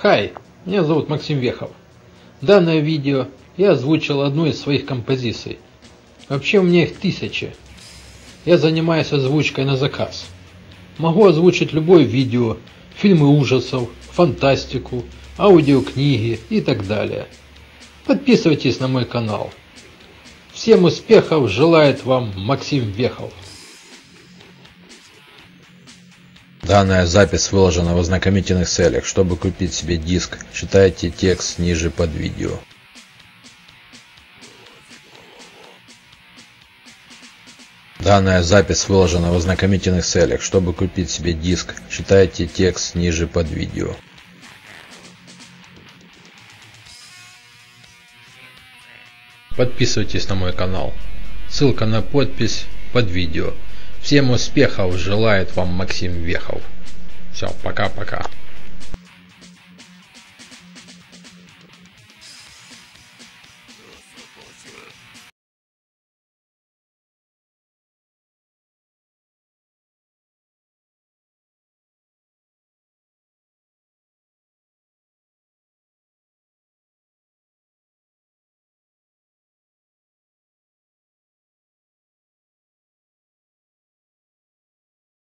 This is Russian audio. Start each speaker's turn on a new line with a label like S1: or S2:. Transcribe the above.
S1: Хай, меня зовут Максим Вехов. Данное видео я озвучил одну из своих композиций. Вообще у меня их тысячи. Я занимаюсь озвучкой на заказ. Могу озвучить любое видео, фильмы ужасов, фантастику, аудиокниги и так далее. Подписывайтесь на мой канал. Всем успехов желает вам Максим Вехов.
S2: Данная запись выложена в ознакомительных целях. Чтобы купить себе диск, читайте текст ниже под видео. Данная запись выложена в ознакомительных целях. Чтобы купить себе диск, читайте текст ниже под видео.
S1: Подписывайтесь на мой канал. Ссылка на подпись под видео. Всем успехов желает вам Максим Вехов. Все, пока-пока.